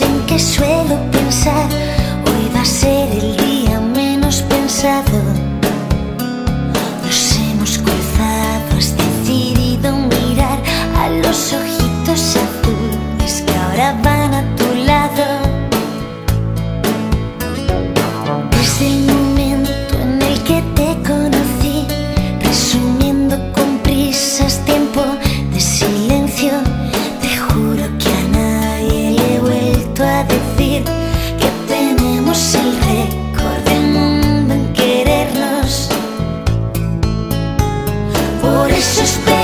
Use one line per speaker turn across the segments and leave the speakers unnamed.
en qué suelo pensar. Hoy va a ser el día menos pensado. Nos hemos cruzado, has decidido mirar a los ojitos azules que ahora van a tu Cristo.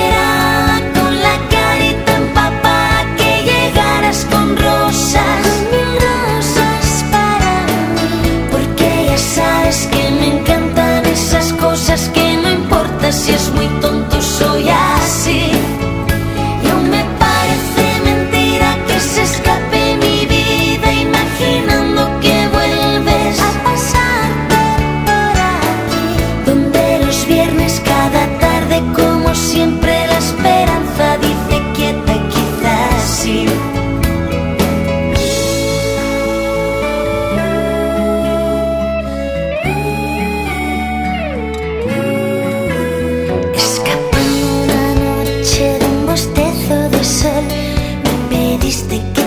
triste que